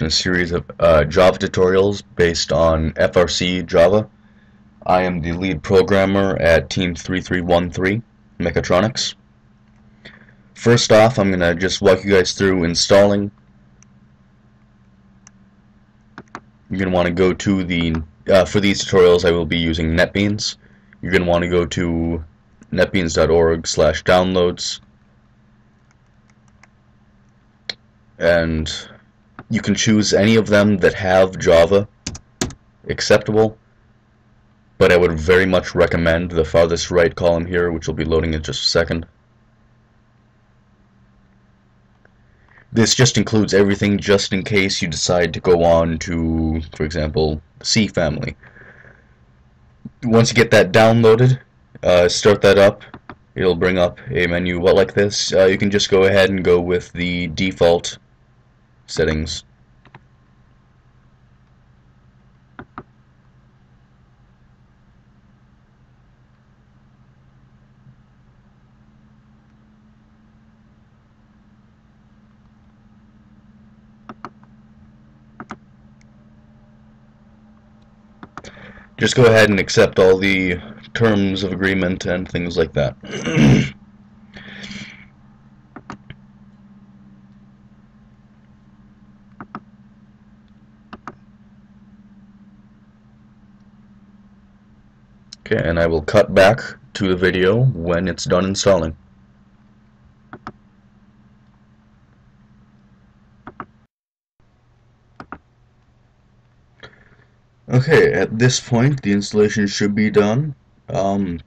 in a series of uh, Java tutorials based on FRC Java. I am the lead programmer at Team 3313 Mechatronics. First off, I'm going to just walk you guys through installing. You're going to want to go to the, uh, for these tutorials I will be using NetBeans. You're going to want to go to netbeans.org slash downloads and you can choose any of them that have Java acceptable but I would very much recommend the farthest right column here which will be loading in just a second. This just includes everything just in case you decide to go on to for example C family. Once you get that downloaded uh, start that up. It'll bring up a menu like this? Uh, you can just go ahead and go with the default settings just go ahead and accept all the terms of agreement and things like that. okay, and I will cut back to the video when it's done installing. Okay, at this point the installation should be done. Um,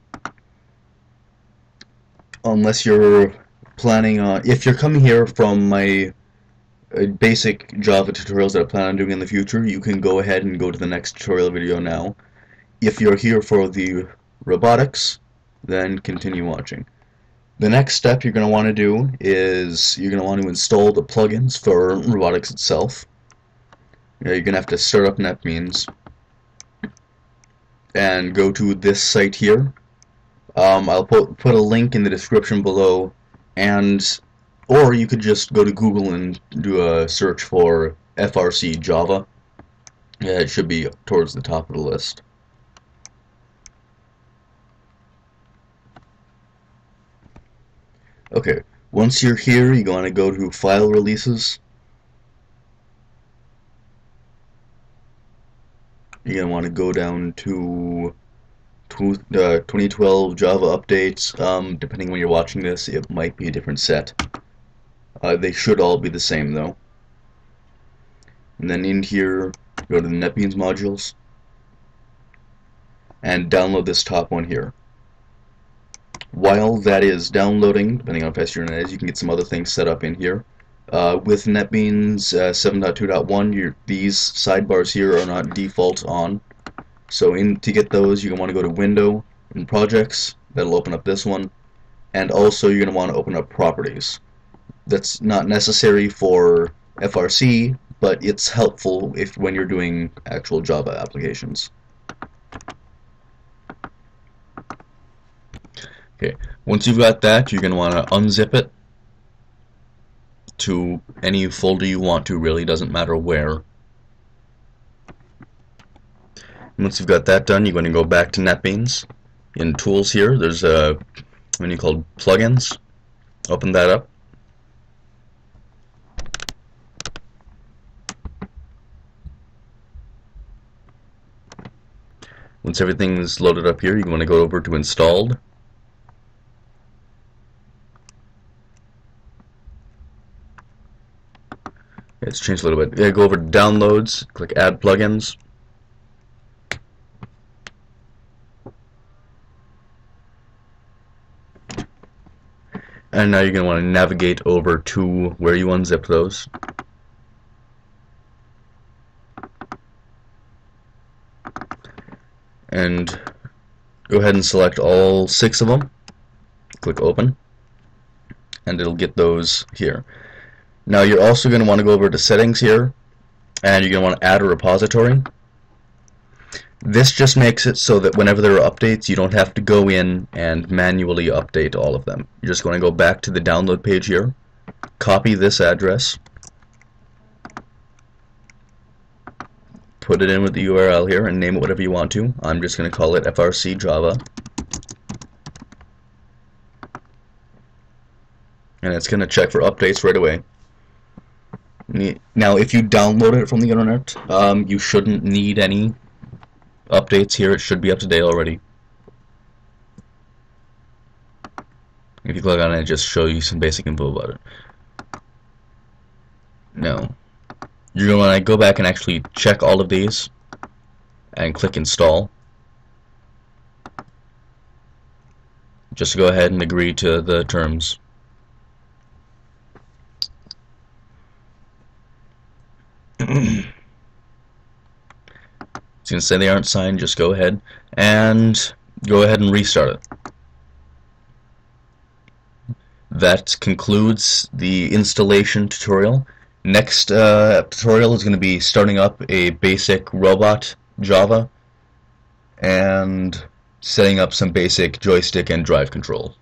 unless you're planning on, if you're coming here from my uh, basic Java tutorials that I plan on doing in the future, you can go ahead and go to the next tutorial video now. If you're here for the robotics, then continue watching. The next step you're going to want to do is you're going to want to install the plugins for robotics itself. You're going to have to start up NetBeans and go to this site here. Um, I'll put, put a link in the description below and or you could just go to Google and do a search for FRC Java. Yeah, it should be towards the top of the list. Okay, once you're here, you're going to go to File Releases you're going to want to go down to two, uh, 2012 Java updates. Um, depending when you're watching this, it might be a different set. Uh, they should all be the same though. And then in here, go to the NetBeans modules and download this top one here. While that is downloading, depending on how fast your internet is, you can get some other things set up in here. Uh, with NetBeans uh, 7.2.1, these sidebars here are not default on. So in to get those, you're going to want to go to Window and Projects. That'll open up this one. And also, you're going to want to open up Properties. That's not necessary for FRC, but it's helpful if when you're doing actual Java applications. Okay, once you've got that, you're going to want to unzip it to any folder you want to, really doesn't matter where. Once you've got that done, you're going to go back to NetBeans. In Tools here, there's a menu called Plugins. Open that up. Once everything's loaded up here, you want to go over to Installed. It's changed a little bit. Yeah, go over to Downloads, click Add Plugins. And now you're going to want to navigate over to where you unzip those. And go ahead and select all six of them. Click Open. And it'll get those here. Now you're also going to want to go over to settings here and you're going to want to add a repository. This just makes it so that whenever there are updates you don't have to go in and manually update all of them. You're just going to go back to the download page here, copy this address, put it in with the URL here and name it whatever you want to. I'm just going to call it FRC Java. And it's going to check for updates right away. Now, if you download it from the internet, um, you shouldn't need any updates here. It should be up to date already. If you click on it, it just show you some basic info about it. No. You're going to want to go back and actually check all of these and click install. Just go ahead and agree to the terms. It's going to say they aren't signed, just go ahead and go ahead and restart it. That concludes the installation tutorial. Next uh, tutorial is going to be starting up a basic robot Java and setting up some basic joystick and drive control.